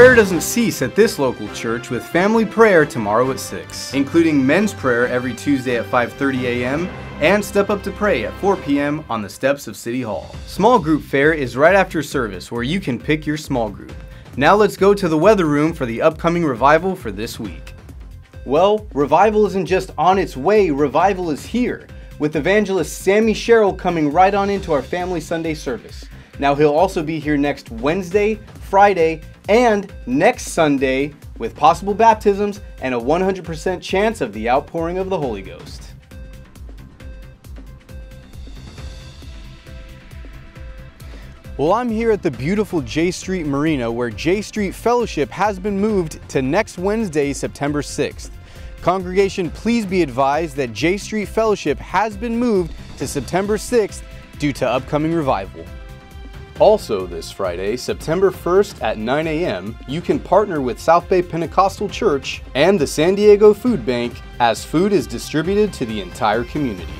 Prayer doesn't cease at this local church with family prayer tomorrow at 6, including men's prayer every Tuesday at 5:30 a.m. and Step Up to Pray at 4 p.m. on the steps of City Hall. Small group fair is right after service where you can pick your small group. Now let's go to the weather room for the upcoming revival for this week. Well, revival isn't just on its way, revival is here, with evangelist Sammy Sherrill coming right on into our Family Sunday service. Now, he'll also be here next Wednesday, Friday, and next Sunday with possible baptisms and a 100% chance of the outpouring of the Holy Ghost. Well, I'm here at the beautiful J Street Marina where J Street Fellowship has been moved to next Wednesday, September 6th. Congregation, please be advised that J Street Fellowship has been moved to September 6th due to upcoming revival. Also, this Friday, September 1st at 9 a.m., you can partner with South Bay Pentecostal Church and the San Diego Food Bank as food is distributed to the entire community.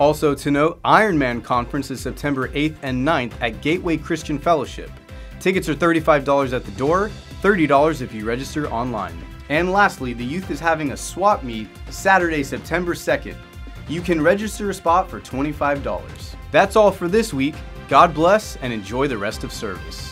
Also to note, Ironman Conference is September 8th and 9th at Gateway Christian Fellowship. Tickets are $35 at the door, $30 if you register online. And lastly, the youth is having a swap meet Saturday, September 2nd. You can register a spot for $25. That's all for this week. God bless and enjoy the rest of service.